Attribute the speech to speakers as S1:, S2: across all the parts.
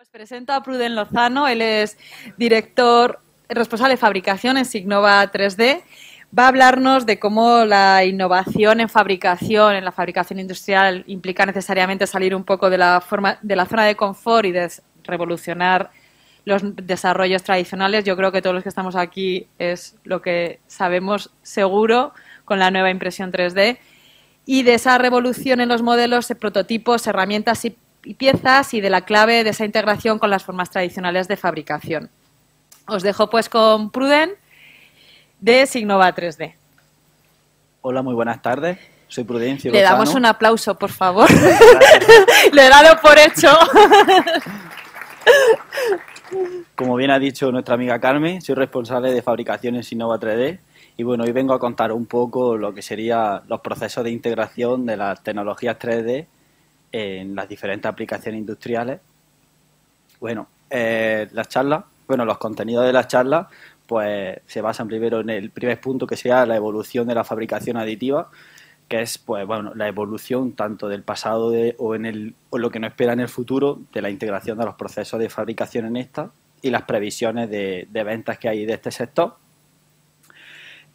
S1: Os presento a Pruden Lozano, él es director responsable de fabricación en Signova 3D. Va a hablarnos de cómo la innovación en fabricación, en la fabricación industrial, implica necesariamente salir un poco de la, forma, de la zona de confort y de revolucionar los desarrollos tradicionales. Yo creo que todos los que estamos aquí es lo que sabemos seguro con la nueva impresión 3D. Y de esa revolución en los modelos, prototipos, herramientas y piezas y de la clave de esa integración con las formas tradicionales de fabricación. Os dejo pues con Pruden de Signova 3D.
S2: Hola, muy buenas tardes. Soy Prudencio.
S1: Le damos un aplauso, por favor. Le he dado por hecho.
S2: Como bien ha dicho nuestra amiga Carmen, soy responsable de fabricación en Signova 3D y bueno, hoy vengo a contar un poco lo que serían los procesos de integración de las tecnologías 3D en las diferentes aplicaciones industriales. Bueno, eh, las charlas, bueno, los contenidos de las charlas, pues se basan primero en el primer punto que sea la evolución de la fabricación aditiva, que es, pues bueno, la evolución tanto del pasado o en el o lo que nos espera en el futuro de la integración de los procesos de fabricación en esta y las previsiones de, de ventas que hay de este sector.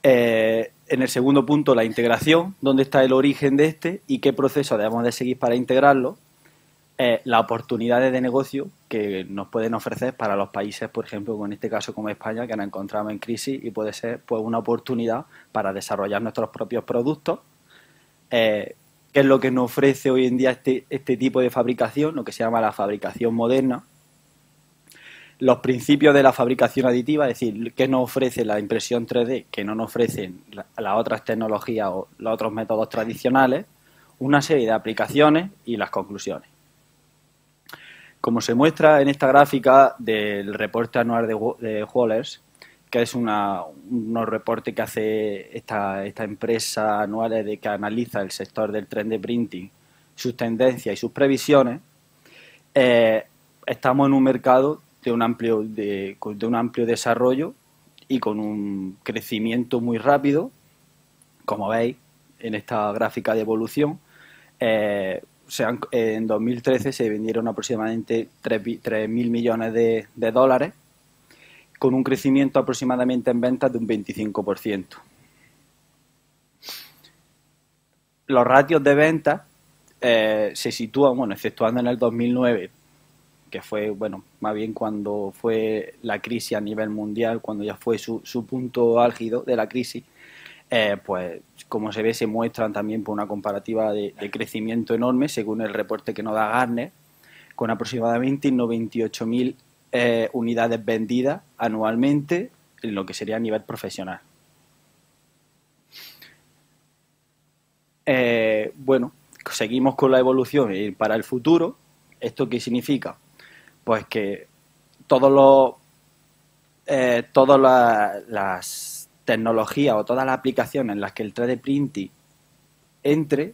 S2: Eh, en el segundo punto, la integración, dónde está el origen de este y qué proceso debemos de seguir para integrarlo, eh, las oportunidades de negocio que nos pueden ofrecer para los países, por ejemplo, en este caso como España, que nos encontramos en crisis y puede ser pues una oportunidad para desarrollar nuestros propios productos. Eh, ¿Qué es lo que nos ofrece hoy en día este, este tipo de fabricación, lo que se llama la fabricación moderna? Los principios de la fabricación aditiva, es decir, qué nos ofrece la impresión 3D que no nos ofrecen las otras tecnologías o los otros métodos tradicionales, una serie de aplicaciones y las conclusiones. Como se muestra en esta gráfica del reporte anual de, de que es una, unos reportes que hace esta, empresa anual de que analiza el sector del tren de printing, sus tendencias y sus previsiones, eh, estamos en un mercado de un amplio, de, un amplio desarrollo y con un crecimiento muy rápido, como veis en esta gráfica de evolución. Eh, en 2013 se vendieron aproximadamente 3.000 millones de, dólares, con un crecimiento aproximadamente en ventas de un 25%. Los ratios de ventas eh, se sitúan, bueno, exceptuando en el 2009, que fue, bueno, más bien cuando fue la crisis a nivel mundial, cuando ya fue su, su punto álgido de la crisis, eh, pues como se ve se muestran también por una comparativa de, crecimiento enorme, según el reporte que nos da Garner, con aproximadamente 98.000 eh, unidades vendidas anualmente en lo que sería a nivel profesional. Eh, bueno, seguimos con la evolución y para el futuro. ¿Esto qué significa? Pues que todos los eh, todas las tecnologías o todas las aplicaciones en las que el 3D printing entre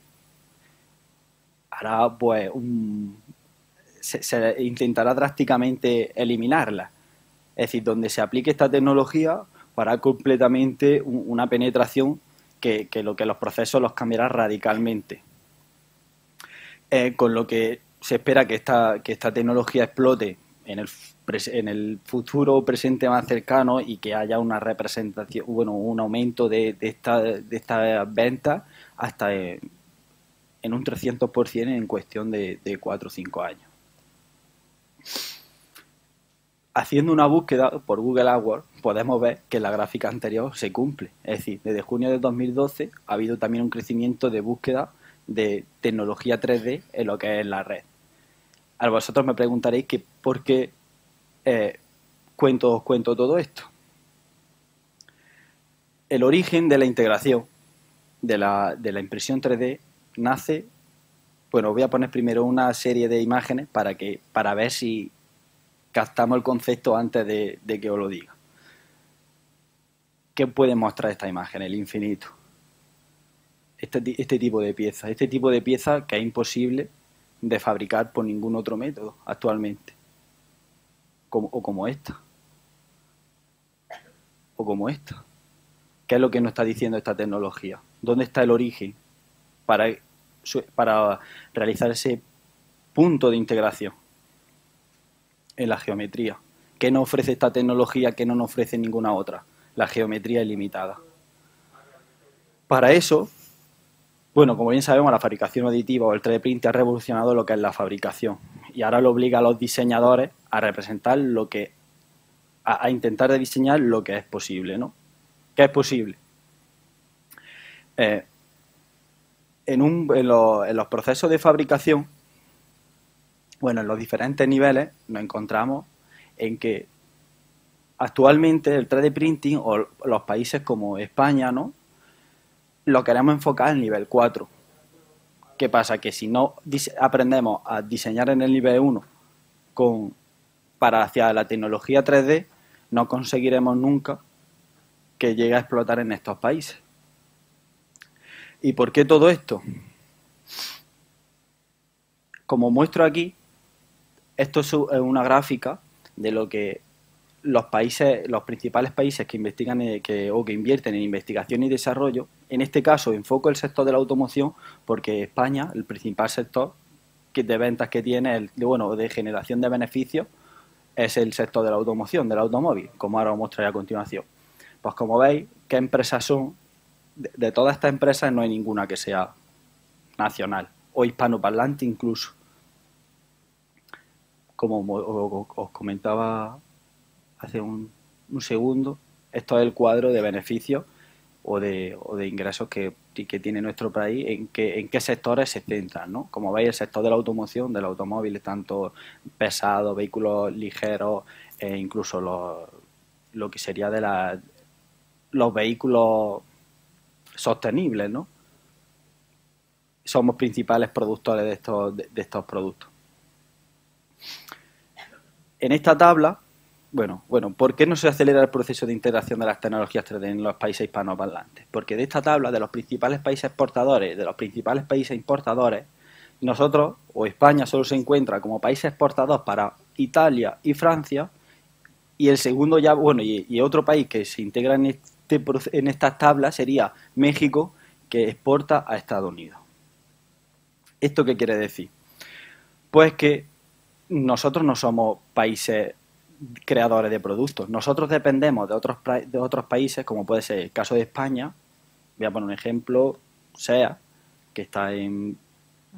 S2: hará pues se, intentará drásticamente eliminarla. Es decir donde se aplique esta tecnología hará completamente una penetración que, lo que los procesos los cambiará radicalmente. Eh, con lo que se espera que esta, que esta tecnología explote en el, en el futuro presente más cercano y que haya una representación, bueno, un aumento de, de estas de esta ventas hasta en, un 300% en cuestión de, de 4 o 5 años. Haciendo una búsqueda por Google AdWords podemos ver que la gráfica anterior se cumple. Es decir, desde junio de 2012 ha habido también un crecimiento de búsqueda de tecnología 3D en lo que es la red a vosotros me preguntaréis que por qué eh, cuento, cuento todo esto. El origen de la integración de la, de la impresión 3D nace, bueno, voy a poner primero una serie de imágenes para, que, para ver si captamos el concepto antes de, que os lo diga. ¿Qué puede mostrar esta imagen? El infinito. Este, este tipo de piezas. Este tipo de piezas que es imposible de fabricar por ningún otro método actualmente. Como, o como esta. O como esta. ¿Qué es lo que nos está diciendo esta tecnología? ¿Dónde está el origen para, para realizar ese punto de integración? en la geometría. ¿Qué nos ofrece esta tecnología que no nos ofrece ninguna otra? La geometría ilimitada. Para eso, bueno, como bien sabemos, la fabricación aditiva o el 3D print ha revolucionado lo que es la fabricación y ahora lo obliga a los diseñadores a representar lo que, a, intentar diseñar lo que es posible, ¿no? ¿Qué es posible? Eh, en los procesos de fabricación, bueno, en los diferentes niveles nos encontramos en que actualmente el 3D printing o los países como España, ¿no? Lo queremos enfocar en el nivel 4. ¿Qué pasa? Que si no aprendemos a diseñar en el nivel 1 con, para hacia la tecnología 3D, no conseguiremos nunca que llegue a explotar en estos países. ¿Y por qué todo esto? Como muestro aquí, esto es una gráfica de lo que los países, los principales países que investigan eh, o que invierten en investigación y desarrollo, en este caso enfoco el sector de la automoción porque España, el principal sector de ventas que tiene, de, bueno, de generación de beneficios, es el sector de la automoción, del automóvil, como ahora os mostraré a continuación. Pues como veis, ¿qué empresas son? De todas estas empresas no hay ninguna que sea nacional o hispanoparlante incluso. Como os comentaba hace un, segundo, esto es el cuadro de beneficios o de, o de ingresos que, que, tiene nuestro país, en qué, en qué sectores se centran. ¿no? Como veis, el sector de la automoción, del automóvil, tanto pesados, vehículos ligeros, e incluso lo, lo que sería de la, los vehículos sostenibles, ¿no? Somos principales productores de estos, de estos productos. En esta tabla bueno, bueno, ¿por qué no se acelera el proceso de integración de las tecnologías 3D en los países hispanoparlantes? Porque de esta tabla de los principales países exportadores, de los principales países importadores, nosotros, o España, solo se encuentra como país exportador para Italia y Francia, y el segundo ya, bueno, y, otro país que se integra en, este, en estas tablas sería México, que exporta a Estados Unidos. ¿Esto qué quiere decir? Pues que nosotros no somos países creadores de productos. Nosotros dependemos de otros, de otros países, como puede ser el caso de España. Voy a poner un ejemplo, SEA, que está en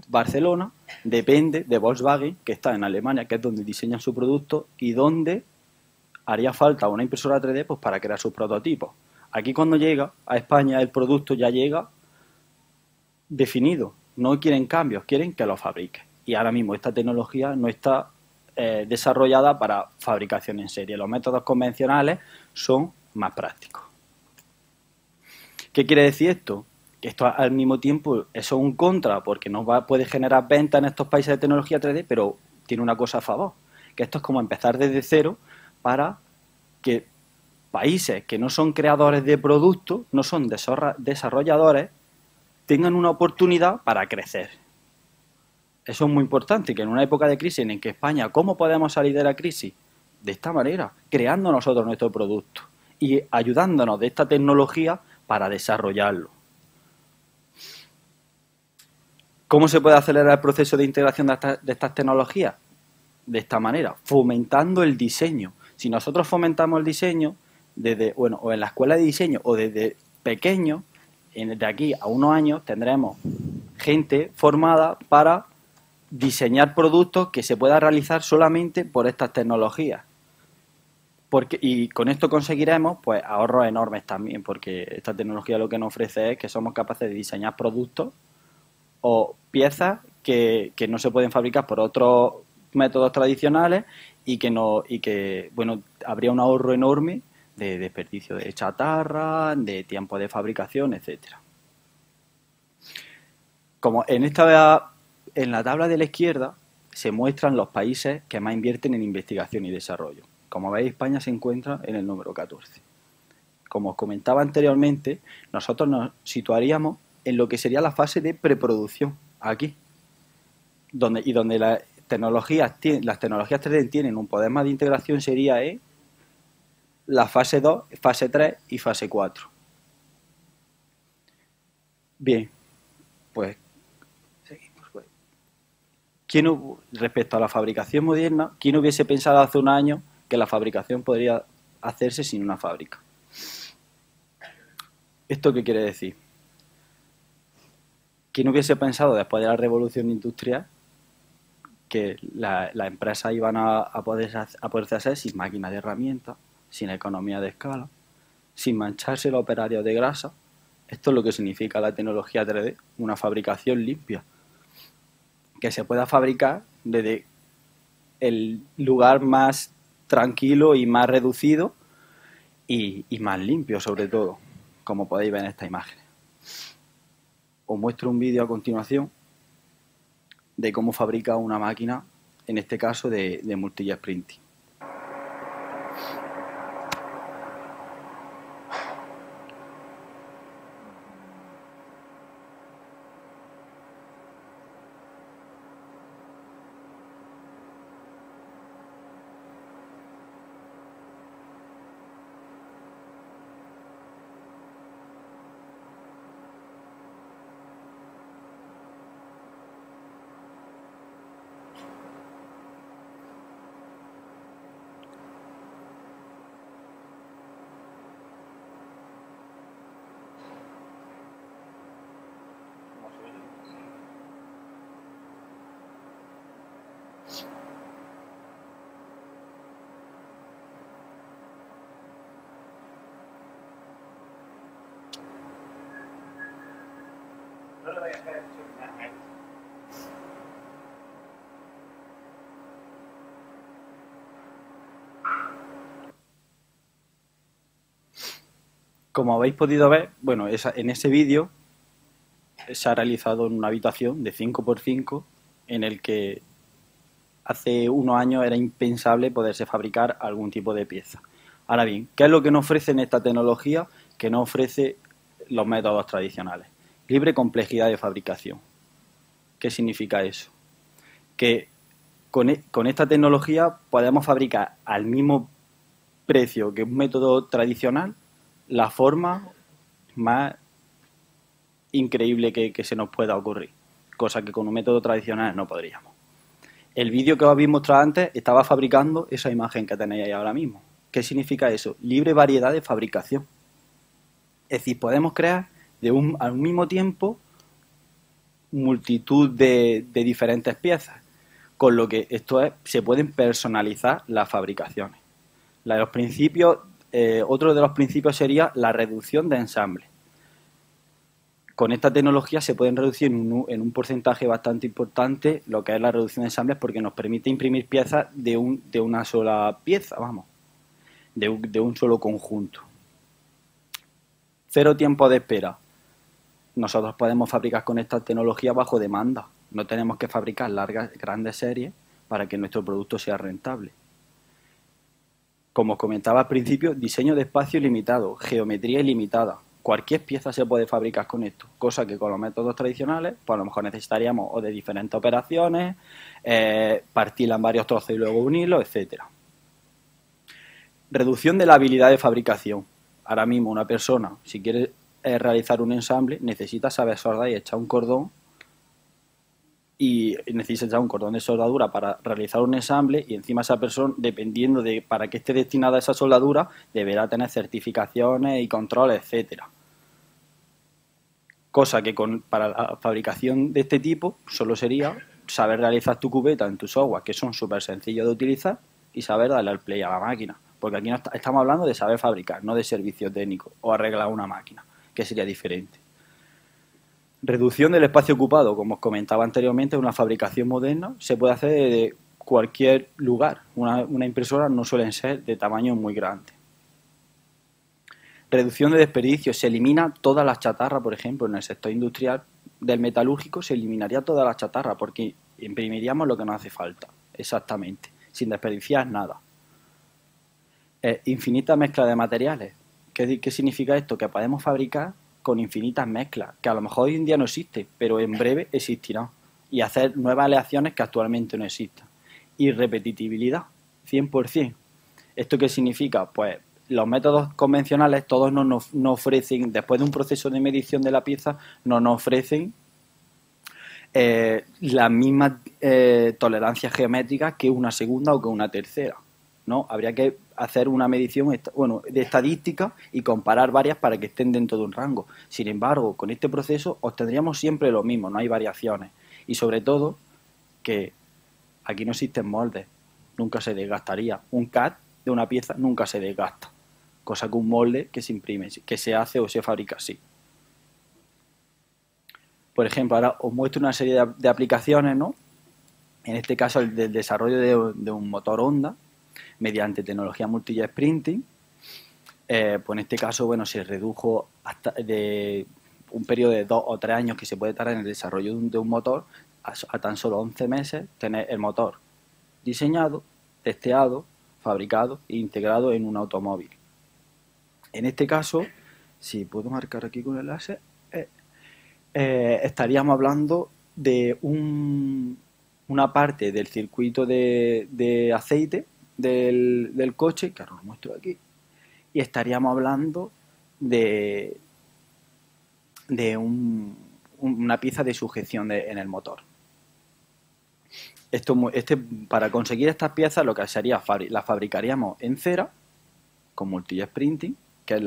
S2: Barcelona, depende de Volkswagen, que está en Alemania, que es donde diseñan su producto y donde haría falta una impresora 3D pues, para crear sus prototipos. Aquí cuando llega a España el producto ya llega definido. No quieren cambios, quieren que lo fabrique. Y ahora mismo esta tecnología no está eh, desarrollada para fabricación en serie. Los métodos convencionales son más prácticos. ¿Qué quiere decir esto? Que esto al mismo tiempo es un contra porque no va, puede generar ventas en estos países de tecnología 3D, pero tiene una cosa a favor, que esto es como empezar desde cero para que países que no son creadores de productos, no son desarrolladores, tengan una oportunidad para crecer eso es muy importante, que en una época de crisis en que España, ¿cómo podemos salir de la crisis? De esta manera, creando nosotros nuestro producto y ayudándonos de esta tecnología para desarrollarlo. ¿Cómo se puede acelerar el proceso de integración de, estas tecnologías? De esta manera, fomentando el diseño. Si nosotros fomentamos el diseño, desde, bueno, o en la escuela de diseño o desde pequeño, de aquí a unos años tendremos gente formada para diseñar productos que se puedan realizar solamente por estas tecnologías. Porque, y con esto conseguiremos pues ahorros enormes también, porque esta tecnología lo que nos ofrece es que somos capaces de diseñar productos o piezas que, no se pueden fabricar por otros métodos tradicionales y que no y que bueno habría un ahorro enorme de desperdicio de chatarra, de tiempo de fabricación, etcétera. Como en esta en la tabla de la izquierda se muestran los países que más invierten en investigación y desarrollo. Como veis, España se encuentra en el número 14. Como os comentaba anteriormente, nosotros nos situaríamos en lo que sería la fase de preproducción, aquí, donde, y donde las tecnologías, las tecnologías 3D tienen un poder más de integración sería la fase 2, fase 3 y fase 4. Bien, pues ¿quién, respecto a la fabricación moderna, ¿quién hubiese pensado hace un año que la fabricación podría hacerse sin una fábrica? ¿Esto qué quiere decir? ¿Quién hubiese pensado después de la revolución industrial que las empresas iban a, poder, a poderse hacer sin máquinas de herramientas, sin economía de escala, sin mancharse el operario de grasa? Esto es lo que significa la tecnología 3D, una fabricación limpia, que se pueda fabricar desde el lugar más tranquilo y más reducido y, y más limpio sobre todo, como podéis ver en esta imagen os muestro un vídeo a continuación de cómo fabrica una máquina, en este caso de, de multi printing. Como habéis podido ver, bueno, en ese vídeo se ha realizado en una habitación de 5x5 en el que hace unos años era impensable poderse fabricar algún tipo de pieza. Ahora bien, ¿qué es lo que nos ofrece en esta tecnología que no ofrece los métodos tradicionales? Libre complejidad de fabricación. ¿Qué significa eso? Que con, e, con esta tecnología podemos fabricar al mismo precio que un método tradicional la forma más increíble que, se nos pueda ocurrir, cosa que con un método tradicional no podríamos. El vídeo que os habéis mostrado antes estaba fabricando esa imagen que tenéis ahí ahora mismo. ¿Qué significa eso? Libre variedad de fabricación. Es decir, podemos crear de un, al mismo tiempo multitud de, de diferentes piezas, con lo que esto es, se pueden personalizar las fabricaciones. los principios eh, otro de los principios sería la reducción de ensamble. Con esta tecnología se pueden reducir en un, porcentaje bastante importante lo que es la reducción de ensambles porque nos permite imprimir piezas de, una sola pieza, vamos, de un, solo conjunto. Cero tiempo de espera. Nosotros podemos fabricar con esta tecnología bajo demanda. No tenemos que fabricar largas, grandes series para que nuestro producto sea rentable como comentaba al principio, diseño de espacio ilimitado, geometría ilimitada. Cualquier pieza se puede fabricar con esto, cosa que con los métodos tradicionales, pues a lo mejor necesitaríamos o de diferentes operaciones, eh, partirla en varios trozos y luego unirlo, etcétera. Reducción de la habilidad de fabricación. Ahora mismo una persona, si quiere realizar un ensamble, necesita saber soldar y echar un cordón y necesita un cordón de soldadura para realizar un ensamble y encima esa persona, dependiendo de para qué esté destinada esa soldadura, deberá tener certificaciones y controles, etcétera. Cosa que con, para la fabricación de este tipo solo sería saber realizar tu cubeta en tu software, que son súper sencillos de utilizar, y saber darle al play a la máquina. Porque aquí no estamos hablando de saber fabricar, no de servicio técnico o arreglar una máquina, que sería diferente. Reducción del espacio ocupado, como os comentaba anteriormente, una fabricación moderna se puede hacer de cualquier lugar. Una, impresora no suelen ser de tamaño muy grande. Reducción de desperdicios. Se elimina toda la chatarra, por ejemplo, en el sector industrial del metalúrgico se eliminaría toda la chatarra porque imprimiríamos lo que nos hace falta, exactamente, sin desperdiciar nada. Eh, infinita mezcla de materiales. ¿Qué, ¿Qué significa esto? Que podemos fabricar con infinitas mezclas, que a lo mejor hoy en día no existe, pero en breve existirá. Y hacer nuevas aleaciones que actualmente no existan. Y repetitividad, 100%. ¿Esto qué significa? Pues los métodos convencionales todos nos, ofrecen, después de un proceso de medición de la pieza, nos, ofrecen eh, las mismas eh, tolerancias geométricas que una segunda o que una tercera. ¿no? Habría que hacer una medición bueno, de estadística y comparar varias para que estén dentro de un rango. Sin embargo, con este proceso obtendríamos siempre lo mismo, no hay variaciones. Y sobre todo, que aquí no existen moldes, nunca se desgastaría. Un CAD de una pieza nunca se desgasta, cosa que un molde que se imprime, que se hace o se fabrica así. Por ejemplo, ahora os muestro una serie de, aplicaciones, ¿no? En este caso, el del desarrollo de, un motor Honda mediante tecnología multijet printing. Eh, pues en este caso, bueno, se redujo hasta de un periodo de dos o tres años que se puede tardar en el desarrollo de un, motor a, tan solo 11 meses tener el motor diseñado, testeado, fabricado e integrado en un automóvil. En este caso, si puedo marcar aquí con el láser, eh, eh, estaríamos hablando de una parte del circuito de, aceite del, coche, que ahora lo muestro aquí, y estaríamos hablando de, de una pieza de sujeción en el motor. Esto, este, para conseguir estas piezas lo que sería, las fabricaríamos en cera, con multijet printing, que es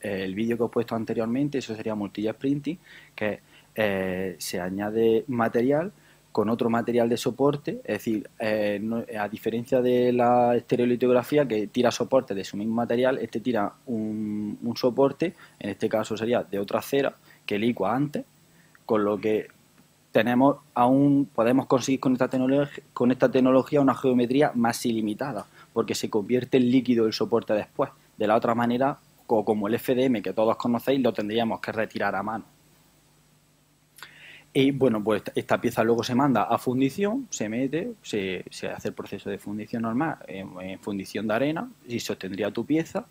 S2: el vídeo que he puesto anteriormente, eso sería multijet printing, que eh, se añade material con otro material de soporte, es decir, eh, a diferencia de la estereolitografía que tira soporte de su mismo material, este tira un, soporte, en este caso sería de otra cera que licua antes, con lo que tenemos aún podemos conseguir con esta con esta tecnología una geometría más ilimitada, porque se convierte en líquido el soporte después. De la otra manera, como el FDM que todos conocéis, lo tendríamos que retirar a mano. Y bueno, pues esta pieza luego se manda a fundición, se mete, se, hace el proceso de fundición normal en, fundición de arena y se obtendría tu pieza,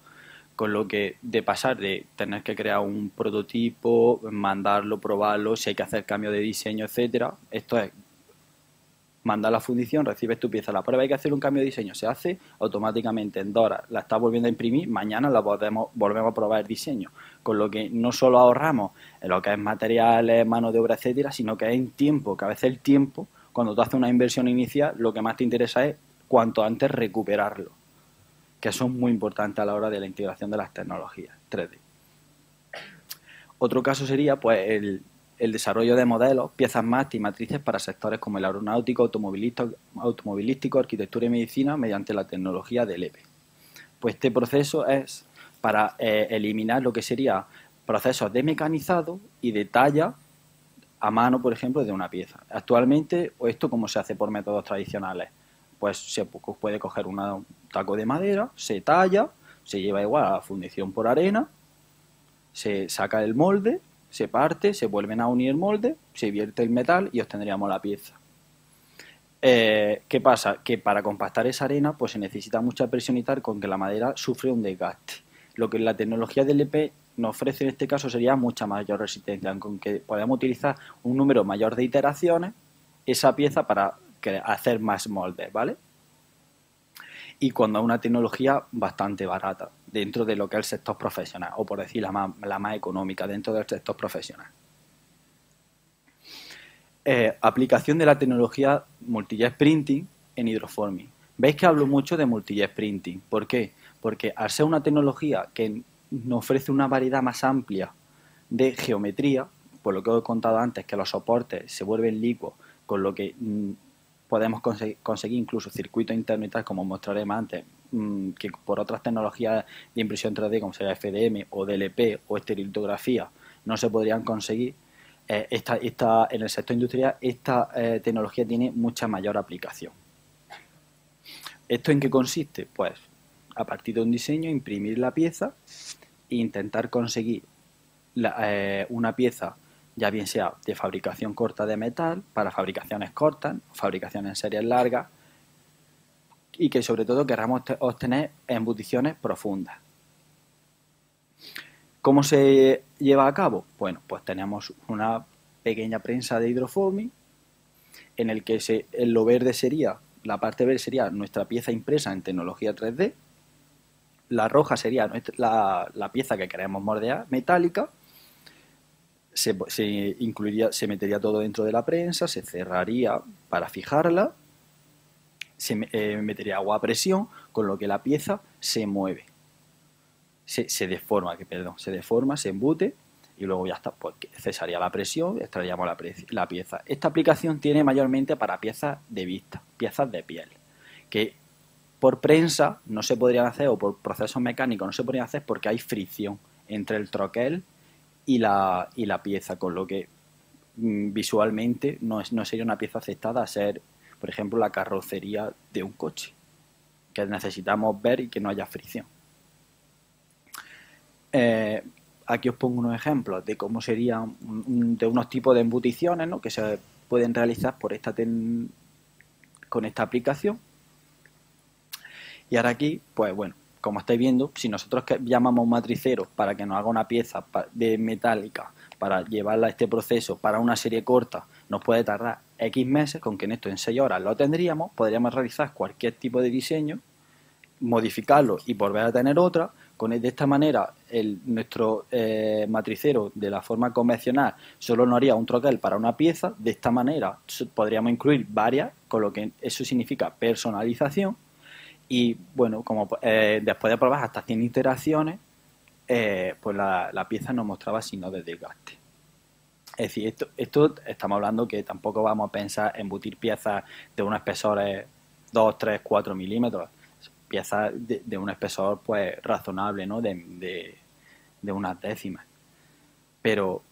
S2: con lo que de pasar de tener que crear un prototipo, mandarlo, probarlo, si hay que hacer cambio de diseño, etcétera, esto es manda la fundición, recibes tu pieza. La prueba hay que hacer un cambio de diseño, se hace automáticamente en Dora, la estás volviendo a imprimir, mañana la podemos, volvemos a probar el diseño. Con lo que no solo ahorramos en lo que es materiales, mano de obra, etcétera, sino que es en tiempo, que a veces el tiempo, cuando tú haces una inversión inicial, lo que más te interesa es cuanto antes recuperarlo, que eso es muy importante a la hora de la integración de las tecnologías 3D. Otro caso sería pues el, el desarrollo de modelos, piezas máster y matrices para sectores como el aeronáutico, automovilístico, arquitectura y medicina mediante la tecnología del EPE. Pues este proceso es para eh, eliminar lo que sería procesos de mecanizado y de talla a mano, por ejemplo, de una pieza. Actualmente, esto como se hace por métodos tradicionales, pues se puede coger un taco de madera, se talla, se lleva igual a la fundición por arena, se saca el molde se parte, se vuelven a unir el molde, se vierte el metal y obtendríamos la pieza. Eh, ¿Qué pasa? Que para compactar esa arena pues se necesita mucha presión y tal con que la madera sufre un desgaste. Lo que la tecnología del EP nos ofrece en este caso sería mucha mayor resistencia, con que podemos utilizar un número mayor de iteraciones esa pieza para hacer más moldes, ¿vale? Y cuando hay una tecnología bastante barata dentro de lo que es el sector profesional, o por decir la más, la más económica dentro del sector profesional. Eh, aplicación de la tecnología multijet printing en hidroforming. Veis que hablo mucho de multijet printing. ¿Por qué? Porque al ser una tecnología que nos ofrece una variedad más amplia de geometría, por lo que os he contado antes, que los soportes se vuelven licuos, con lo que podemos conseguir, incluso circuitos internos y tal, como mostraré más antes, mm, que por otras tecnologías de impresión 3D, como sería FDM o DLP o esterilitografía, no se podrían conseguir. Eh, esta, esta, en el sector industrial esta eh, tecnología tiene mucha mayor aplicación. ¿Esto en qué consiste? Pues a partir de un diseño, imprimir la pieza e intentar conseguir eh, una pieza ya bien sea de fabricación corta de metal, para fabricaciones cortas, fabricaciones en series largas, y que sobre todo queramos obtener embuticiones profundas. ¿Cómo se lleva a cabo? Bueno, pues tenemos una pequeña prensa de hidrofoaming en el que se, lo verde sería, la parte verde sería nuestra pieza impresa en tecnología 3D, la roja sería la, la pieza que queremos moldear, metálica, se, incluiría, se metería todo dentro de la prensa, se cerraría para fijarla, se eh, metería agua a presión, con lo que la pieza se mueve. Se, deforma, que perdón, se deforma, se embute y luego ya está, pues cesaría la presión, extraeríamos la, la pieza. Esta aplicación tiene mayormente para piezas de vista, piezas de piel, que por prensa no se podrían hacer o por procesos mecánicos no se podrían hacer porque hay fricción entre el troquel y la, y la pieza, con lo que mm, visualmente no, es, no sería una pieza aceptada a ser, por ejemplo, la carrocería de un coche, que necesitamos ver y que no haya fricción. Eh, aquí os pongo unos ejemplos de cómo serían de unos tipos de embuticiones ¿no? que se pueden realizar por esta con esta aplicación. Y ahora aquí, pues bueno, como estáis viendo, si nosotros llamamos un matricero para que nos haga una pieza de metálica para llevarla a este proceso para una serie corta, nos puede tardar X meses, con que en esto en 6 horas lo tendríamos, podríamos realizar cualquier tipo de diseño, modificarlo y volver a tener otra. Con, de esta manera, el, nuestro eh, matricero de la forma convencional solo nos haría un troquel para una pieza. De esta manera podríamos incluir varias, con lo que eso significa personalización y bueno, como eh, después de probar hasta 100 iteraciones, eh, pues la, pieza nos mostraba signos de desgaste. Es decir, esto, estamos hablando que tampoco vamos a pensar en embutir piezas de unos espesores 2, 3, 4 milímetros, piezas de, un espesor pues razonable, ¿no? De, de unas décimas. Pero,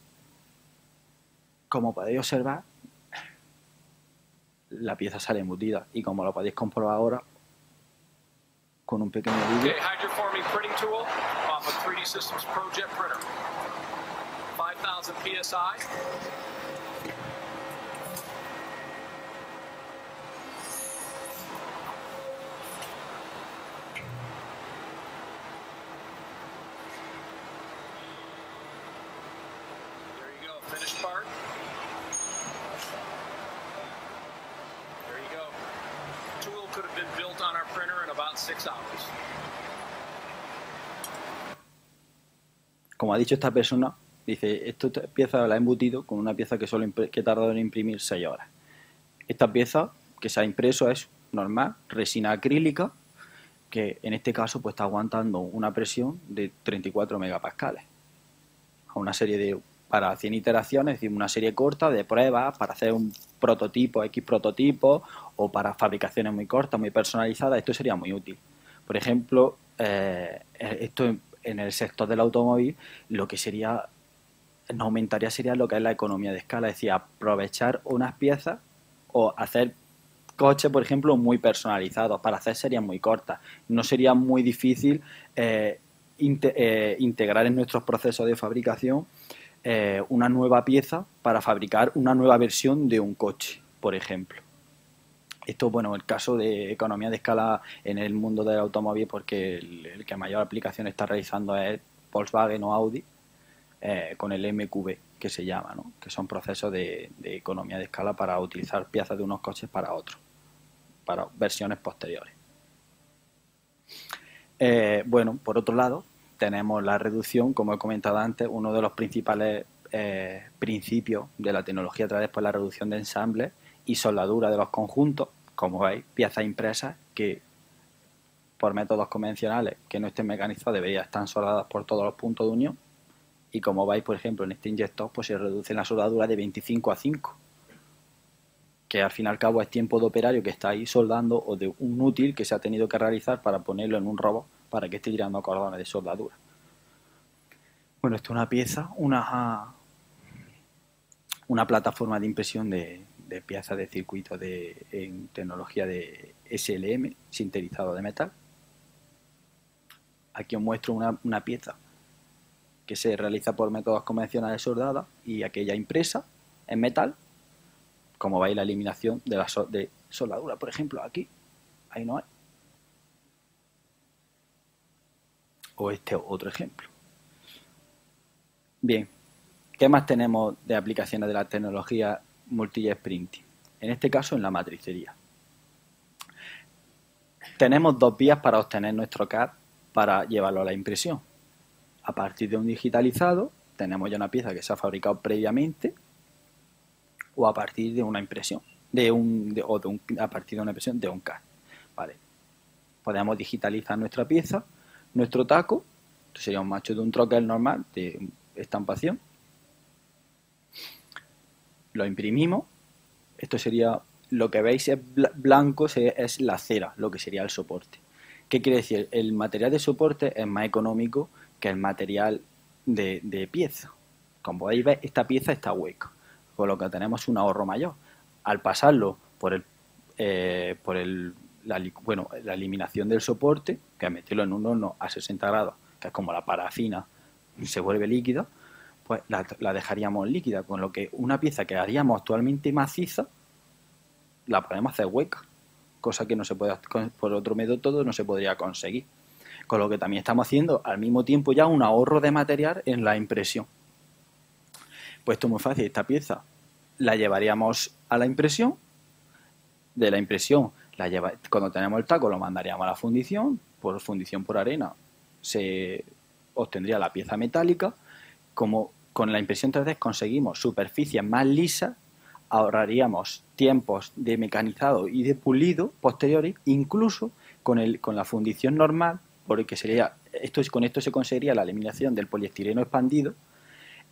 S2: como podéis observar, la pieza sale embutida y como lo podéis comprobar ahora, Okay, hydroforming printing tool off of 3D Systems ProJet printer. 5000 PSI. Como ha dicho esta persona, dice, esta pieza la he embutido con una pieza que solo que he tardado en imprimir 6 horas. Esta pieza que se ha impreso es normal, resina acrílica, que en este caso pues está aguantando una presión de 34 megapascales. A una serie de para 100 iteraciones, es decir, una serie corta de pruebas para hacer un prototipo, X prototipo, o para fabricaciones muy cortas, muy personalizadas, esto sería muy útil. Por ejemplo, eh, esto en, el sector del automóvil, lo que sería, no aumentaría sería lo que es la economía de escala, es decir, aprovechar unas piezas o hacer coches, por ejemplo, muy personalizados, para hacer series muy cortas. No sería muy difícil eh, eh, integrar en nuestros procesos de fabricación eh, una nueva pieza para fabricar una nueva versión de un coche, por ejemplo. Esto, bueno, el caso de economía de escala en el mundo del automóvil, porque el, que mayor aplicación está realizando es Volkswagen o Audi, eh, con el MQB, que se llama, ¿no? que son procesos de, economía de escala para utilizar piezas de unos coches para otros, para versiones posteriores. Eh, bueno, por otro lado, tenemos la reducción, como he comentado antes, uno de los principales eh, principios de la tecnología a través de la reducción de ensambles y soldadura de los conjuntos, como veis, piezas impresas que por métodos convencionales que no estén mecanizados deberían estar soldadas por todos los puntos de unión y como veis, por ejemplo, en este inyector pues se reduce la soldadura de 25 a 5 que al fin y al cabo es tiempo de operario que está ahí soldando o de un útil que se ha tenido que realizar para ponerlo en un robot para que esté tirando cordones de soldadura. Bueno, esto es una pieza, una, una plataforma de impresión de, piezas de circuito de, en tecnología de SLM, sintetizado de metal. Aquí os muestro una, una pieza que se realiza por métodos convencionales soldadas y aquella impresa en metal, como veis la eliminación de la de soldadura, por ejemplo, aquí, ahí no hay. o este otro ejemplo. Bien, ¿qué más tenemos de aplicaciones de la tecnología multi printing? En este caso en la matricería. Tenemos dos vías para obtener nuestro CAD para llevarlo a la impresión. A partir de un digitalizado, tenemos ya una pieza que se ha fabricado previamente o a partir de una impresión, de un, o de un, a partir de una impresión de un CAD. Vale. Podemos digitalizar nuestra pieza, nuestro taco, sería un macho de un troquel normal de estampación. Lo imprimimos, esto sería, lo que veis es blanco, es la cera, lo que sería el soporte. ¿Qué quiere decir? El material de soporte es más económico que el material de, pieza. Como podéis ver, esta pieza está hueca, con lo que tenemos un ahorro mayor. Al pasarlo por el, eh, por el, la, bueno, la eliminación del soporte, que es meterlo en un horno a 60 grados, que es como la parafina, se vuelve líquida, pues la, dejaríamos líquida, con lo que una pieza que haríamos actualmente maciza, la podemos hacer hueca, cosa que no se puede por otro método no se podría conseguir. Con lo que también estamos haciendo al mismo tiempo ya un ahorro de material en la impresión. Pues esto es muy fácil, esta pieza la llevaríamos a la impresión, de la impresión, la lleva, cuando tenemos el taco lo mandaríamos a la fundición, por fundición por arena se obtendría la pieza metálica, como con la impresión 3D conseguimos superficies más lisas, ahorraríamos tiempos de mecanizado y de pulido posteriores, incluso con, la fundición normal porque sería esto con esto se conseguiría la eliminación del poliestireno expandido.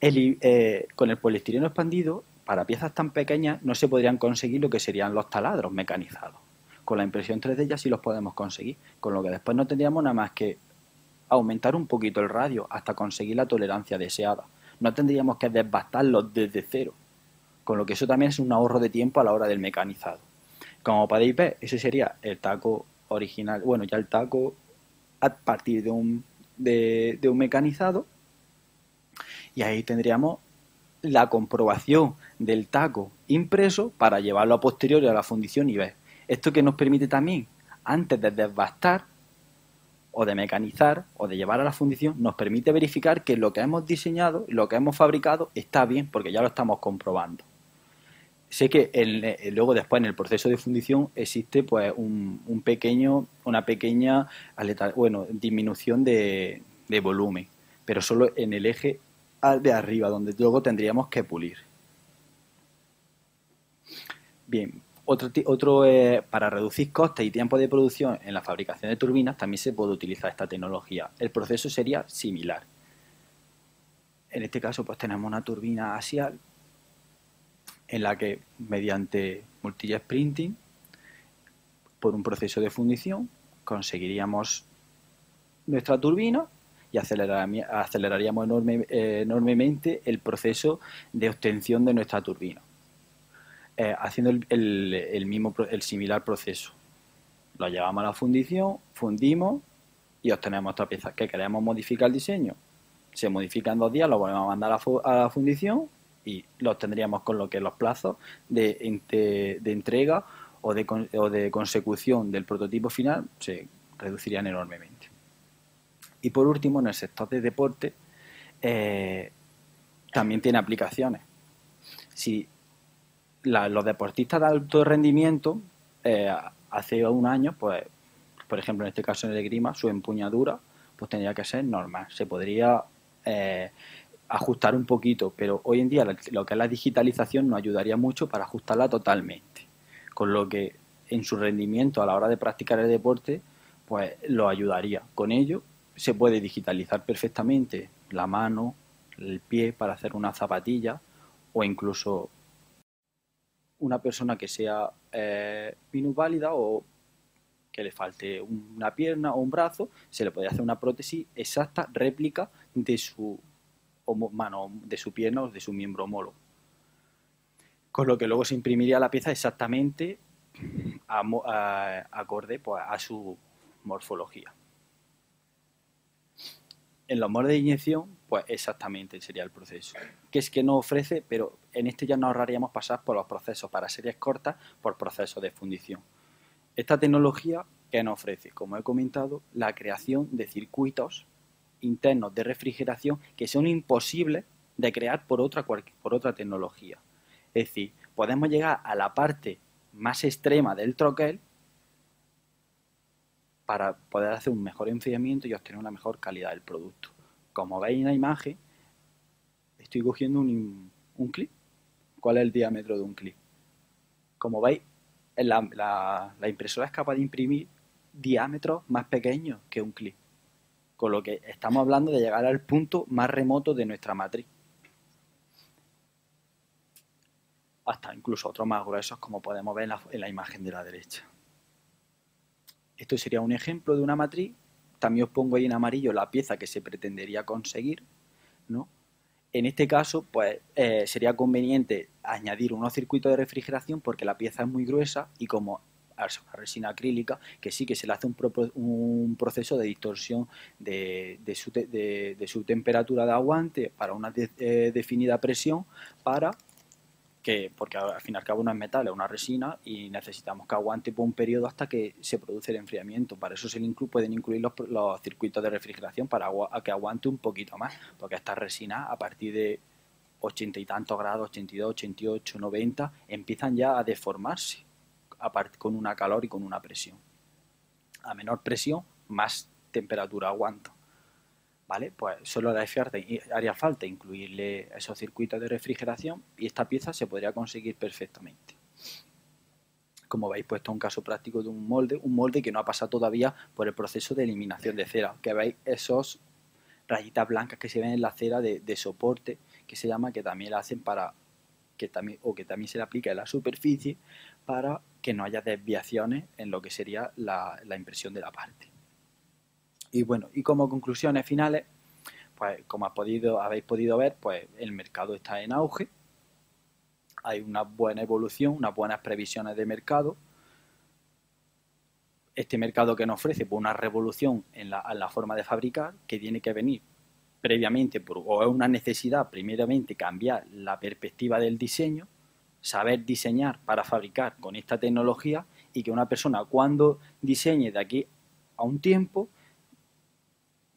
S2: Eh, con el poliestireno expandido, para piezas tan pequeñas no se podrían conseguir lo que serían los taladros mecanizados. Con la impresión 3D ya sí los podemos conseguir, con lo que después no tendríamos nada más que aumentar un poquito el radio hasta conseguir la tolerancia deseada. No tendríamos que desbastarlos desde cero, con lo que eso también es un ahorro de tiempo a la hora del mecanizado. Como podéis ver, ese sería el taco original, bueno, ya el taco a partir de un, de, un mecanizado y ahí tendríamos la comprobación del taco impreso para llevarlo a posteriori a la fundición y ver. Esto que nos permite también, antes de desbastar o de mecanizar o de llevar a la fundición, nos permite verificar que lo que hemos diseñado, lo que hemos fabricado está bien porque ya lo estamos comprobando sé que eh, luego después en el proceso de fundición existe pues un, pequeño, una pequeña bueno, disminución de, volumen, pero solo en el eje de arriba, donde luego tendríamos que pulir. Bien, otro, eh, para reducir costes y tiempo de producción en la fabricación de turbinas también se puede utilizar esta tecnología. El proceso sería similar. En este caso pues tenemos una turbina axial en la que mediante multiject printing, por un proceso de fundición, conseguiríamos nuestra turbina y aceleraríamos eh, enormemente el proceso de obtención de nuestra turbina, eh, haciendo el, mismo, el similar proceso. Lo llevamos a la fundición, fundimos y obtenemos esta pieza. que queremos modificar el diseño? Se modifica en dos días, lo volvemos a mandar a la fundición y los tendríamos con lo que los plazos de, entrega o de, o de consecución del prototipo final se reducirían enormemente. Y por último, en el sector de deporte eh, también tiene aplicaciones. Si los deportistas de alto rendimiento, eh, hace un año, pues, por ejemplo, en este caso en el grima, su empuñadura pues tendría que ser normal. Se podría eh, ajustar un poquito, pero hoy en día lo que es la digitalización nos ayudaría mucho para ajustarla totalmente, con lo que en su rendimiento a la hora de practicar el deporte, pues lo ayudaría. Con ello se puede digitalizar perfectamente la mano, el pie para hacer una zapatilla o incluso una persona que sea eh, minusválida o que le falte una pierna o un brazo, se le puede hacer una prótesis exacta, réplica de su mano de su pierna o de su miembro homólogo. Con lo que luego se imprimiría la pieza exactamente acorde pues, a su morfología. En los moldes de inyección, pues exactamente sería el proceso. Que es que no ofrece, pero en este ya nos ahorraríamos pasar por los procesos para series cortas por procesos de fundición. Esta tecnología que nos ofrece, como he comentado, la creación de circuitos internos de refrigeración que son imposibles de crear por otra, por otra tecnología. Es decir, podemos llegar a la parte más extrema del troquel para poder hacer un mejor enfriamiento y obtener una mejor calidad del producto. Como veis en la imagen, estoy cogiendo un, un clip. ¿Cuál es el diámetro de un clip? Como veis, la, impresora es capaz de imprimir diámetros más pequeños que un clip. Con lo que estamos hablando de llegar al punto más remoto de nuestra matriz. Hasta incluso otros más gruesos, como podemos ver en la imagen de la derecha. Esto sería un ejemplo de una matriz. También os pongo ahí en amarillo la pieza que se pretendería conseguir. ¿no? En este caso, pues eh, sería conveniente añadir unos circuitos de refrigeración porque la pieza es muy gruesa y como es una resina acrílica, que sí que se le hace un, proceso de distorsión de, su, de, su, temperatura de aguante para una eh, definida presión para que, porque al fin y al cabo no es metal, es una resina y necesitamos que aguante por un periodo hasta que se produce el enfriamiento. Para eso se inclu pueden incluir los, circuitos de refrigeración para que aguante un poquito más, porque estas resinas a partir de 80 y tantos grados, 82, 88, 90, empiezan ya a deformarse con una calor y con una presión. A menor presión, más temperatura aguanta. ¿Vale? Pues solo haría falta incluirle esos circuitos de refrigeración y esta pieza se podría conseguir perfectamente. Como veis, puesto un caso práctico de un molde, un molde que no ha pasado todavía por el proceso de eliminación de cera, que veis esos rayitas blancas que se ven en la cera de, soporte, que se llama, que también la hacen para que también, o que también se le aplica en la superficie para que no haya desviaciones en lo que sería la impresión de la parte. Y bueno, y como conclusiones finales, pues como habéis podido ver, pues el mercado está en auge, hay una buena evolución, unas buenas previsiones de mercado. Este mercado que nos ofrece pues, una revolución en la, en la forma de fabricar que tiene que venir previamente, por, o es una necesidad primeramente cambiar la perspectiva del diseño, saber diseñar para fabricar con esta tecnología y que una persona cuando diseñe de aquí a un tiempo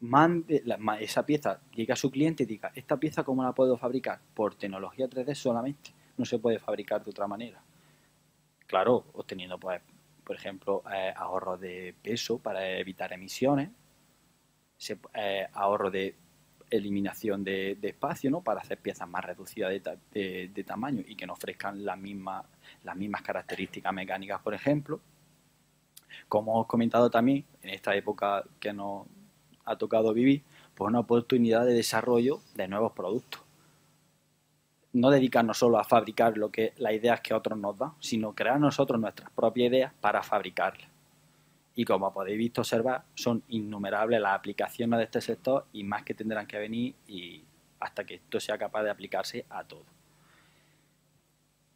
S2: mande esa pieza, llegue a su cliente y diga, esta pieza cómo la puedo fabricar? Por tecnología 3D solamente, no se puede fabricar de otra manera. Claro, obteniendo, pues, por ejemplo, eh, ahorros de peso para evitar emisiones, eh, ahorro de eliminación de, espacio, ¿no? Para hacer piezas más reducidas de, de, de tamaño y que no ofrezcan las mismas, las mismas características mecánicas, por ejemplo. Como os he comentado también, en esta época que nos ha tocado vivir, pues una oportunidad de desarrollo de nuevos productos. No dedicarnos solo a fabricar lo que las ideas que otros nos dan, sino crear nosotros nuestras propias ideas para fabricarlas. Y como podéis visto observar, son innumerables las aplicaciones de este sector y más que tendrán que venir y hasta que esto sea capaz de aplicarse a todo.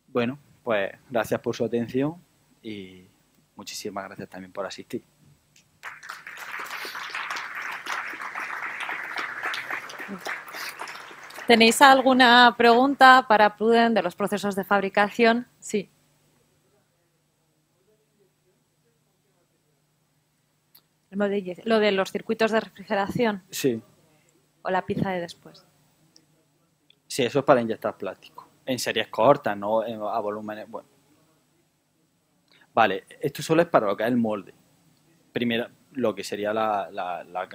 S2: Bueno, pues gracias por su atención y muchísimas gracias también por asistir.
S1: ¿Tenéis alguna pregunta para Pruden de los procesos de fabricación? Sí. Lo de los circuitos de refrigeración.
S2: Sí.
S1: O la pieza de después.
S2: Sí, eso es para inyectar plástico. En series cortas, no a volúmenes. Bueno. Vale, esto solo es para lo que es el molde. Primero, lo que sería la, la, la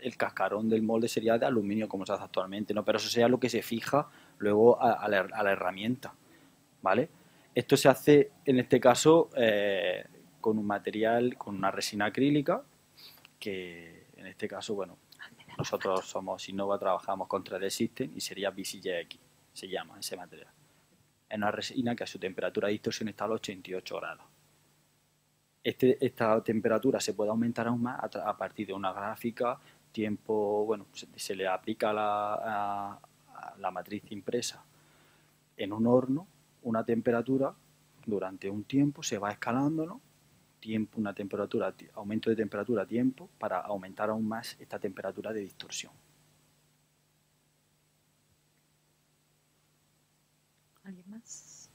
S2: el cascarón del molde sería de aluminio como se hace actualmente, ¿no? Pero eso sería lo que se fija luego a, la, herramienta, ¿vale? Esto se hace, en este caso, eh, con un material, con una resina acrílica, que en este caso, bueno, nosotros somos Innova, trabajamos con 3D System y sería BCJX, se llama ese material. Es una resina que a su temperatura de distorsión está a los 88 grados. Este, esta temperatura se puede aumentar aún más a partir de una gráfica tiempo, bueno, se, se le aplica la, a, a la matriz impresa en un horno una temperatura durante un tiempo, se va escalando, ¿no? Tiempo, una temperatura, aumento de temperatura, tiempo, para aumentar aún más esta temperatura de distorsión.
S1: ¿Alguien más?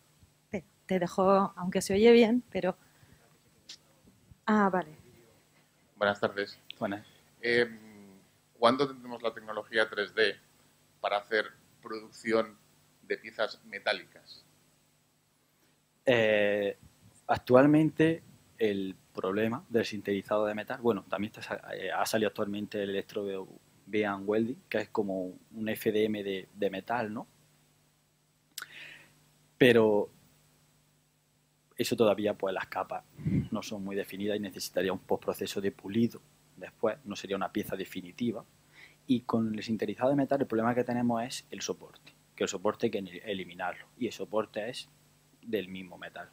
S1: Te dejo, aunque se oye bien, pero... Ah, vale.
S3: Buenas tardes.
S2: Buenas.
S3: Eh, ¿Cuándo tendremos la tecnología 3D para hacer producción de piezas metálicas?
S2: Eh, actualmente el problema del sintetizado de metal, bueno, también eh, ha salido actualmente el electrodo Beam Welding, que es como un FDM de, de metal, ¿no? Pero eso todavía, pues las capas no son muy definidas y necesitaría un postproceso de pulido después, no sería una pieza definitiva. Y con el sinterizado de metal el problema que tenemos es el soporte, que el soporte hay que eliminarlo y el soporte es del mismo metal.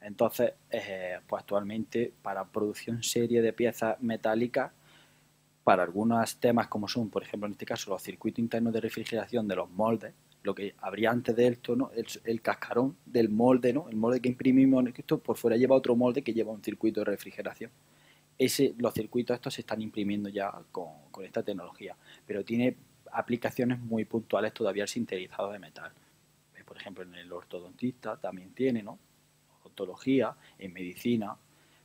S2: Entonces, eh, pues actualmente para producción serie de piezas metálicas, para algunos temas como son, por ejemplo, en este caso, los circuitos internos de refrigeración de los moldes, lo que habría antes de esto, ¿no? el, cascarón del molde, ¿no? el molde que imprimimos, esto por fuera lleva otro molde que lleva un circuito de refrigeración. Ese, los circuitos estos se están imprimiendo ya con, esta tecnología, pero tiene aplicaciones muy puntuales todavía el sintetizado de metal. Por ejemplo, en el ortodontista también tiene, ¿no? Odontología, en medicina,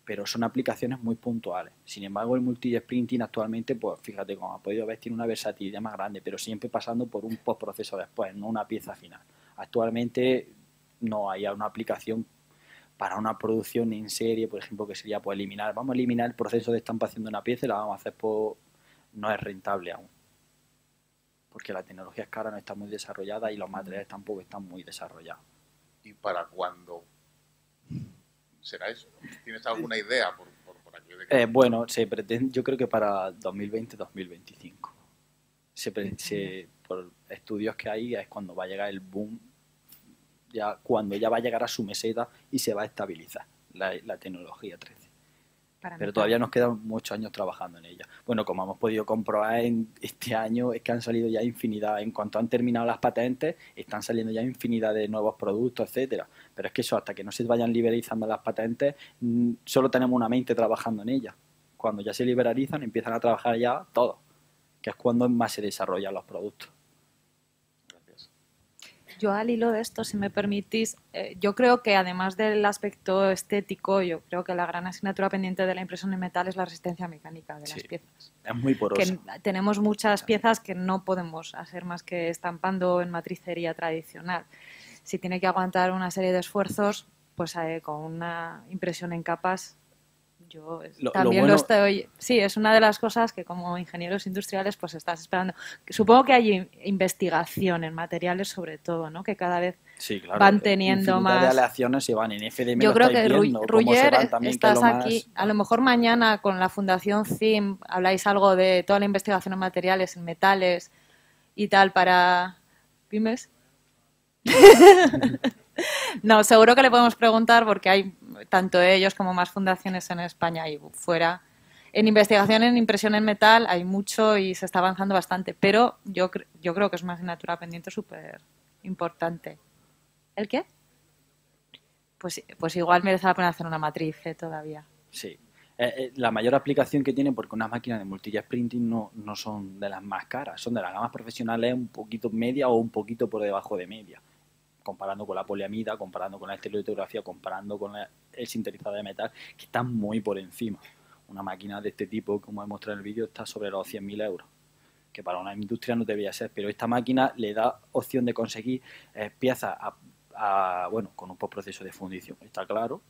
S2: pero son aplicaciones muy puntuales. Sin embargo, el multi-sprinting actualmente, pues fíjate, como ha podido ver, tiene una versatilidad más grande, pero siempre pasando por un postproceso después, no una pieza final. Actualmente no hay una aplicación para una producción en serie, por ejemplo, que sería pues eliminar, vamos a eliminar el proceso de estampación de una pieza y la vamos a hacer por... no es rentable aún. Porque la tecnología es cara, no está muy desarrollada y los materiales tampoco están muy desarrollados.
S3: ¿Y para cuándo será eso? ¿Tienes alguna idea por, aquí?
S2: Eh, bueno, se pretende, yo creo que para 2020-2025. Se, por estudios que hay es cuando va a llegar el boom, ya cuando ya va a llegar a su meseta y se va a estabilizar la, la tecnología 3 pero todavía nos quedan muchos años trabajando en ella. Bueno, como hemos podido comprobar en este año, es que han salido ya infinidad, en cuanto han terminado las patentes, están saliendo ya infinidad de nuevos productos, etcétera. Pero es que eso, hasta que no se vayan liberalizando las patentes, mm, solo tenemos una mente trabajando en ellas. Cuando ya se liberalizan, empiezan a trabajar ya todos, que es cuando más se desarrollan los productos.
S1: Yo al hilo de esto, si me permitís, eh, yo creo que además del aspecto estético, yo creo que la gran asignatura pendiente de la impresión en metal es la resistencia mecánica de las piezas.
S2: Es muy porosa.
S1: tenemos muchas piezas que no podemos hacer más que estampando en matricería tradicional. Si tiene que aguantar una serie de esfuerzos, pues eh, con una impresión en capas yo también lo, estoy. Sí, es una de las cosas que como ingenieros industriales pues estás esperando. Supongo que hay investigación en materiales sobre todo, ¿no? Que cada vez van teniendo más.
S2: de aleaciones se van en FDM.
S1: Yo creo que Ruyer estás aquí. A lo mejor mañana con la Fundación CIM habláis algo de toda la investigación en materiales, en metales y tal para pymes. no, seguro que le podemos preguntar porque hay tanto ellos como más fundaciones en España y fuera. En investigación en impresión en metal hay mucho y se está avanzando bastante, pero yo, yo creo que es una asignatura pendiente súper importante. ¿El qué? Pues, pues igual merece la pena hacer una matriz ¿eh? todavía.
S2: Sí. Eh, eh, la mayor aplicación que tiene, porque unas máquinas de multijazz printing no, no son de las más caras, son de las gamas profesionales un poquito media o un poquito por debajo de media comparando con la poliamida, comparando con la estereolitografía, comparando con el sintetizador de metal, que están muy por encima. Una máquina de este tipo, como he mostrado en el vídeo, está sobre los 100.000 euros, que para una industria no debería ser, pero esta máquina le da opción de conseguir eh, piezas bueno, con un proceso de fundición, está claro,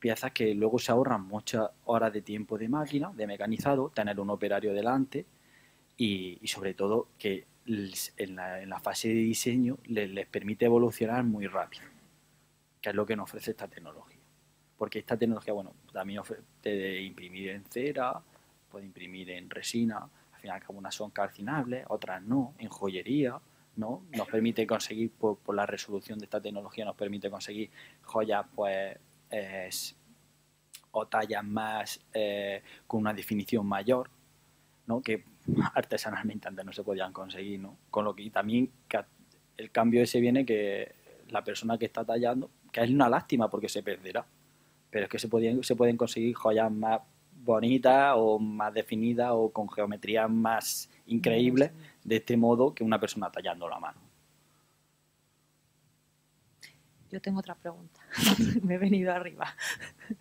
S2: piezas que luego se ahorran muchas horas de tiempo de máquina, de mecanizado, tener un operario delante y sobre todo que en la, fase de diseño les, permite evolucionar muy rápido, que es lo que nos ofrece esta tecnología. Porque esta tecnología, bueno, también puede imprimir en cera, puede imprimir en resina, al final algunas son calcinables, otras no, en joyería, ¿no? Nos permite conseguir, por, la resolución de esta tecnología, nos permite conseguir joyas, pues, o tallas más, eh, con una definición mayor, ¿no? Que artesanalmente antes no se podían conseguir, ¿no? Con lo que también el cambio ese viene que la persona que está tallando, que es una lástima porque se perderá, pero es que se, podían, se pueden conseguir joyas más bonitas o más definidas o con geometrías más increíbles de este modo que una persona tallando la mano.
S1: Yo tengo otra pregunta. Me he venido arriba.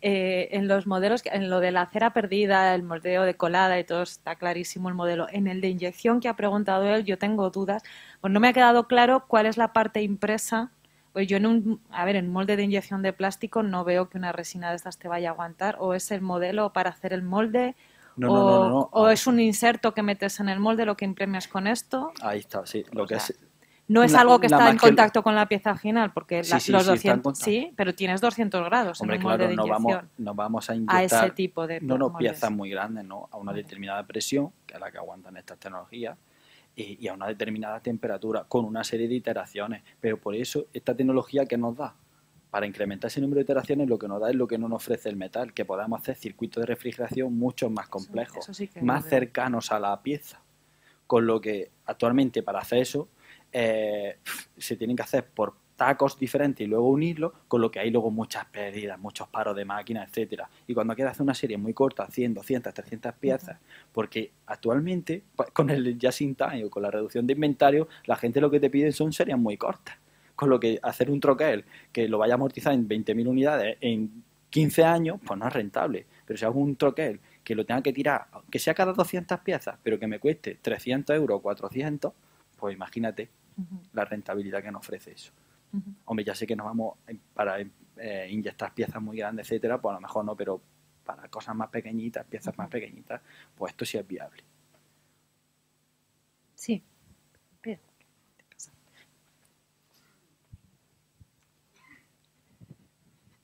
S1: Eh, en los modelos, en lo de la cera perdida, el moldeo de colada y todo, está clarísimo el modelo. En el de inyección que ha preguntado él, yo tengo dudas. Pues no me ha quedado claro cuál es la parte impresa. Pues yo en un, a ver, en molde de inyección de plástico no veo que una resina de estas te vaya a aguantar. O es el modelo para hacer el molde,
S2: No,
S1: o,
S2: no,
S1: o es un inserto que metes en el molde, lo que imprimes con esto.
S2: Ahí está, sí. Lo
S1: O
S2: que
S1: sea,
S2: es,
S1: No es
S2: Una-
S1: algo que está en
S2: que-
S1: contacto con la pieza final, porque
S2: Sí,
S1: la-
S2: sí,
S1: los
S2: sí, está en
S1: 200,
S2: contacto.
S1: sí, pero tienes 200 grados
S2: hombre,
S1: en molde
S2: claro,
S1: de
S2: no vamos, no vamos a
S1: a
S2: inyectar
S1: ese tipo de
S2: no, no, piezas muy grandes, ¿no? A una
S1: Vale.
S2: determinada presión, que es la que aguantan estas tecnologías, y, y a una determinada temperatura, con una serie de iteraciones. Pero por eso, esta tecnología que nos da, para incrementar ese número de iteraciones, lo que nos da es lo que no nos ofrece el metal, que podamos hacer circuitos de refrigeración mucho más complejos, más cercanos a la pieza. Con lo que actualmente para hacer eso eh, se tienen que hacer por tacos diferentes y luego unirlos, con lo que hay luego muchas pérdidas, muchos paros de máquinas, etcétera. Y cuando quieres hacer una serie muy corta, 100, 200, 300 piezas, porque actualmente pa- con el just in time o con la reducción de inventario, la gente lo que te pide son series muy cortas. Con lo que hacer un troquel que lo vaya a amortizar en 20.000 unidades en 15 años, pues no es rentable. Pero si hago un troquel que lo tenga que tirar, que sea cada 200 piezas, pero que me cueste 300 euros o 400, pues imagínate La rentabilidad que nos ofrece eso. Hombre, ya sé que nos vamos para eh, inyectar piezas muy grandes, etcétera, pues a lo mejor no, pero para cosas más pequeñitas, piezas más pequeñitas, pues esto sí es viable.
S1: Sí. Bien. ¿Qué pasa?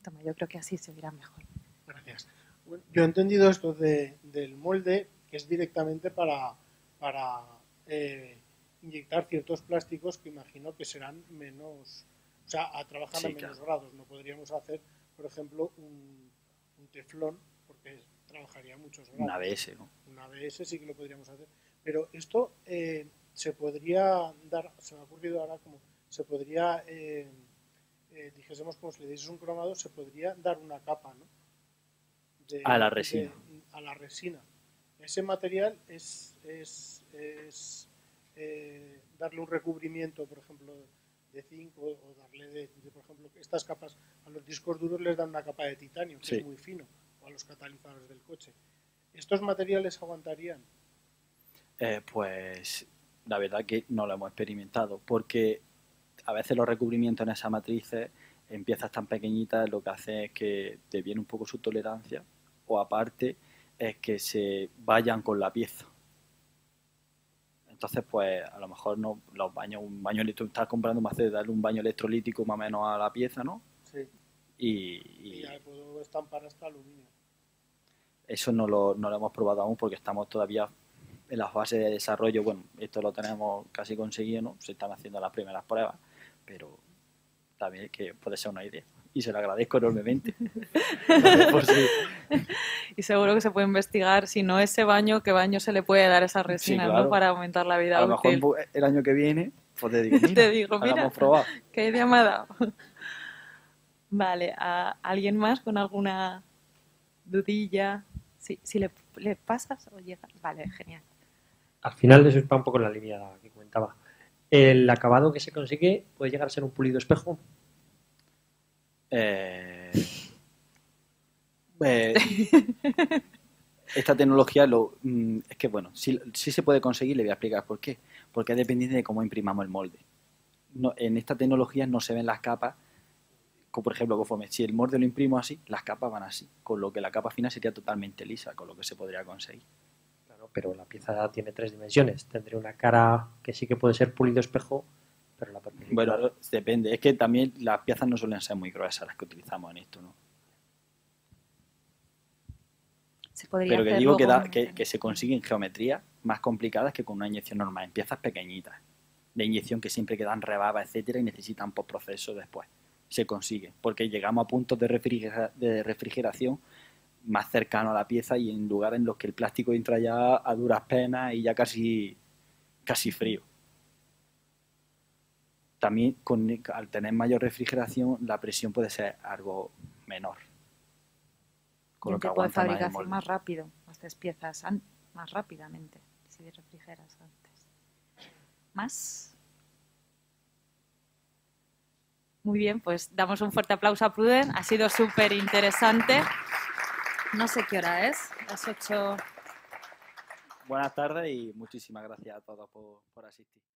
S1: Toma, yo creo que así se verá mejor.
S4: Gracias. Bueno, yo he entendido esto de- del molde que es directamente para, para eh, inyectar ciertos plásticos que imagino que serán menos, o sea, a trabajar
S2: Sí,
S4: a menos
S2: claro.
S4: grados. No podríamos hacer, por ejemplo, un, un teflón porque trabajaría muchos grados.
S2: Un ABS, ¿no?
S4: Un ABS sí que lo podríamos hacer. Pero esto eh, se podría dar, se me ha ocurrido ahora como, se podría, eh, eh, dijésemos como si le dieses un cromado, se podría dar una capa, ¿no? De-
S2: A la
S4: de-
S2: resina.
S4: a la resina. Ese material es, es, es, eh, darle un recubrimiento, por ejemplo, de zinc o, o darle, de, de, por ejemplo, estas capas, a los discos duros les dan una capa de titanio, que
S2: Sí.
S4: es muy fino, o a los catalizadores del coche. ¿Estos materiales aguantarían?
S2: Eh, pues la verdad que no lo hemos experimentado, porque a veces los recubrimientos en esas matrices, en piezas tan pequeñitas, lo que hace es que te viene un poco su tolerancia, o aparte es que se vayan con la pieza. Entonces, pues a lo mejor no los baños, un baño electro, estás comprando más de darle un baño electrolítico más o menos a la pieza, ¿no?
S4: Sí.
S2: Y,
S4: Y
S2: y
S4: ya puedo estampar hasta aluminio.
S2: eso no lo, no lo hemos probado aún porque estamos todavía en la fase de desarrollo. Bueno, esto lo tenemos casi conseguido, ¿no? Se están haciendo las primeras pruebas, pero también que puede ser una idea. Y se lo agradezco enormemente. Por si-
S1: Y seguro que se puede investigar, si no ese baño, qué baño se le puede dar a esa resina,
S2: claro.
S1: ¿no? Para aumentar la vida
S2: a lo mejor
S1: útil.
S2: pu- el año que viene, pues te digo, mira,
S1: Te digo, mira.
S2: probado.
S1: ¿Qué idea me ha dado? Vale, ¿a ¿alguien más con alguna dudilla? Sí, si le, le pasas o llega. Vale, genial.
S5: Al final eso está un poco en la línea que comentaba. El acabado que se consigue puede llegar a ser un pulido espejo.
S2: Eh, eh, esta tecnología lo, mm, es que, bueno, sí, sí se puede conseguir, le voy a explicar por qué. Porque es dependiente de cómo imprimamos el molde. No, en esta tecnología no se ven las capas, como por ejemplo, conforme si el molde lo imprimo así, las capas van así, con lo que la capa final sería totalmente lisa, con lo que se podría conseguir.
S5: Claro, pero la pieza tiene tres dimensiones. Tendría una cara que sí que puede ser pulido espejo, pero la perpendicular.
S2: Bueno, depende, es que también las piezas no suelen ser muy gruesas las que utilizamos en esto, ¿no?
S1: Se podría
S2: Pero que digo que, da- que, que se consiguen geometrías más complicadas que con una inyección normal, en piezas pequeñitas, de inyección que siempre quedan rebabas, etcétera, y necesitan postproceso después. Se consigue, porque llegamos a puntos de, refrigera- de refrigeración más cercano a la pieza y en lugares en los que el plástico entra ya a duras penas y ya casi, casi frío. También con, al tener mayor refrigeración la presión puede ser algo menor.
S1: y un
S2: que
S1: tipo de
S2: aguanta más el
S1: fabricación
S2: molde.
S1: más rápido. Haces piezas más rápidamente si refrigeras antes. ¿Más? Muy bien, pues damos un fuerte aplauso a Pruden. Ha sido súper interesante. No sé qué hora es. Las 8.
S2: Buenas tardes y muchísimas gracias a todos por, por asistir.